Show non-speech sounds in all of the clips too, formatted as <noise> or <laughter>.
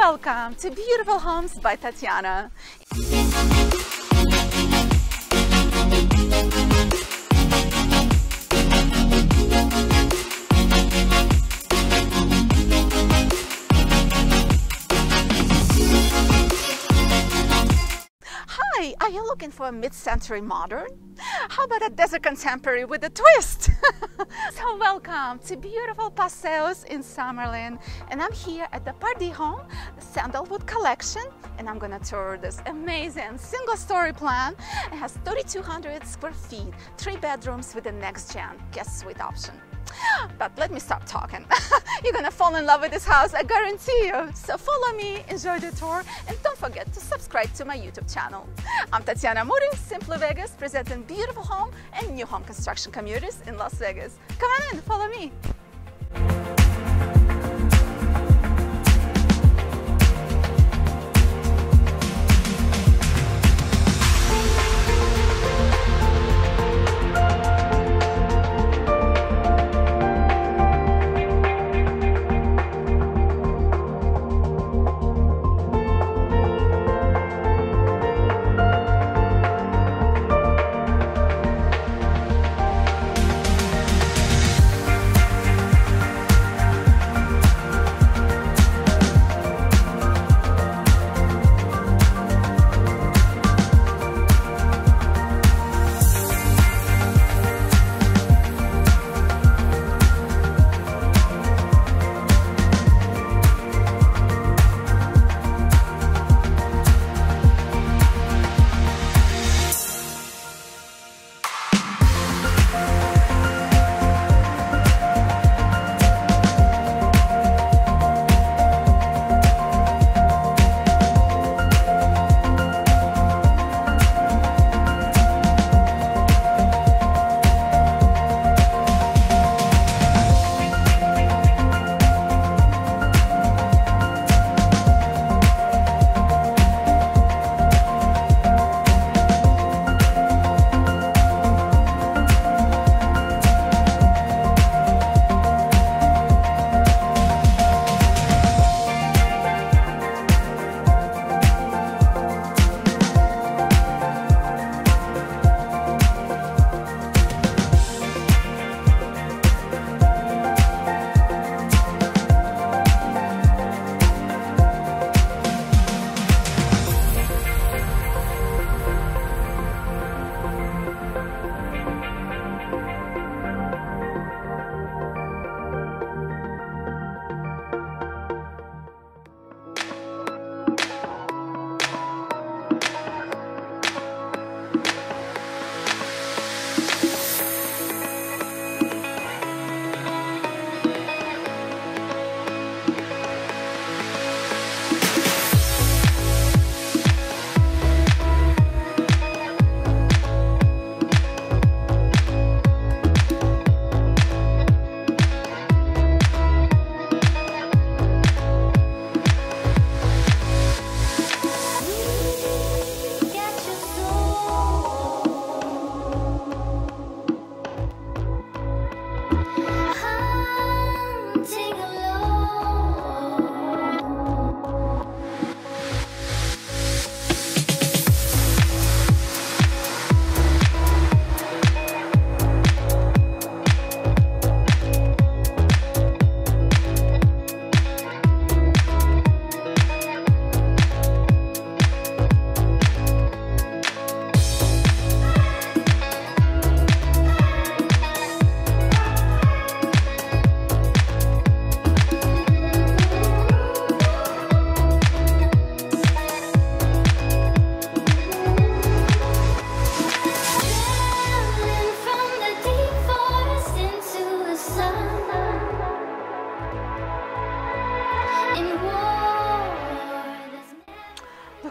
welcome to Beautiful Homes by Tatiana. Hi, are you looking for a mid-century modern? How about a desert contemporary with a twist? <laughs> so welcome to beautiful Paseos in Summerlin and I'm here at the Pardee Home Sandalwood Collection and I'm gonna tour this amazing single story plan. It has 3,200 square feet, three bedrooms with the next gen guest suite option. <gasps> But let me stop talking. <laughs> You're gonna fall in love with this house, I guarantee you. So follow me, enjoy the tour, and don't forget to subscribe to my YouTube channel. I'm Tatiana Moody, Simply Vegas, presenting beautiful home and new home construction communities in Las Vegas. Come on in, follow me.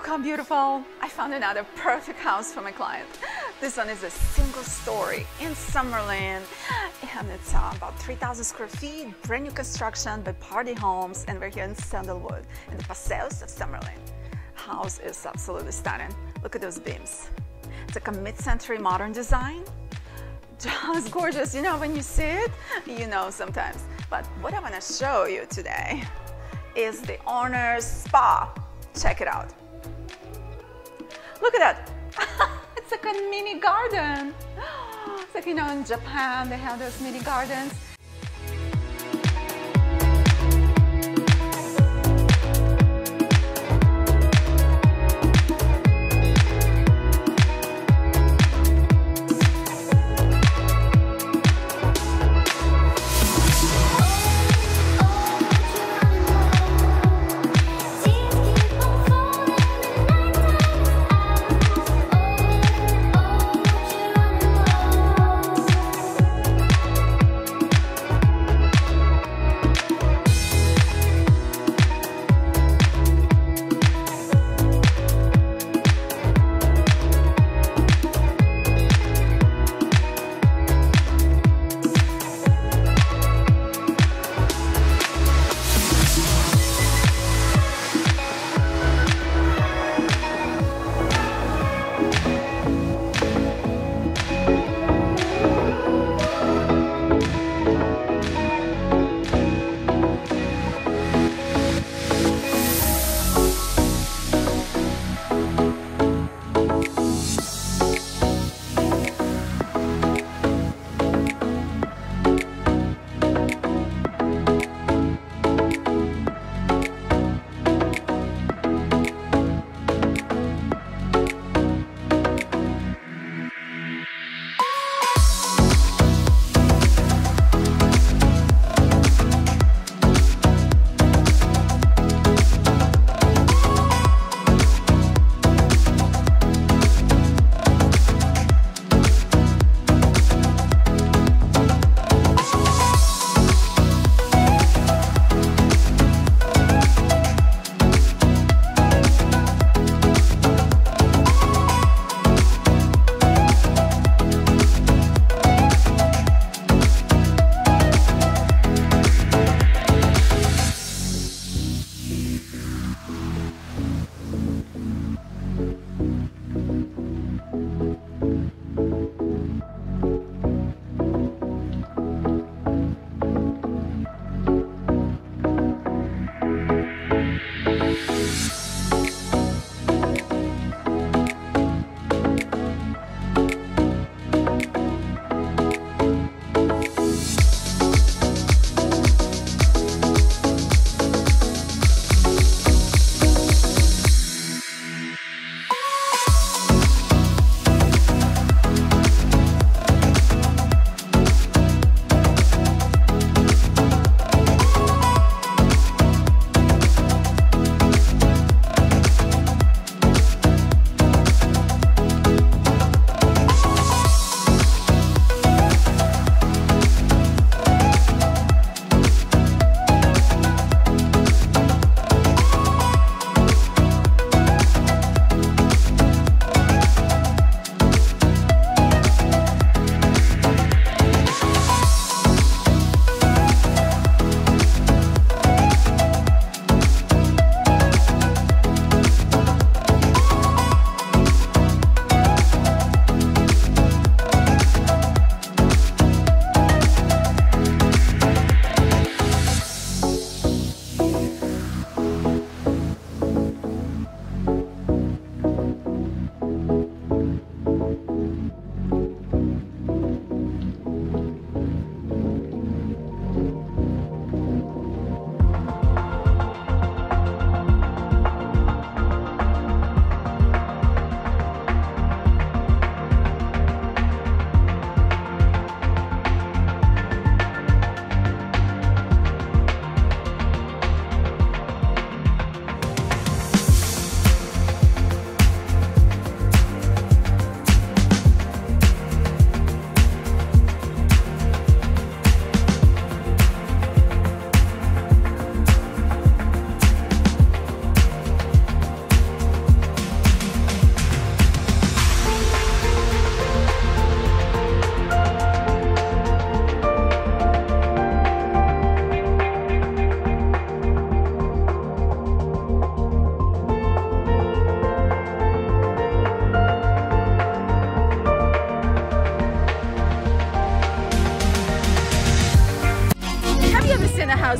How beautiful. I found another perfect house for my client. This one is a single story in Summerlin and it's uh, about 3,000 square feet, brand new construction by Pardee Homes and we're here in Sandalwood in the Paseos of Summerlin. House is absolutely stunning. Look at those beams. It's like a mid-century modern design. Just <laughs> gorgeous. You know, when you see it, you know sometimes. But what I want to show you today is the owner's spa. Check it out. Look at that. <laughs> it's like a mini garden. <gasps> It's like, you know, in Japan, they have those mini gardens.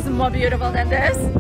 More beautiful than this.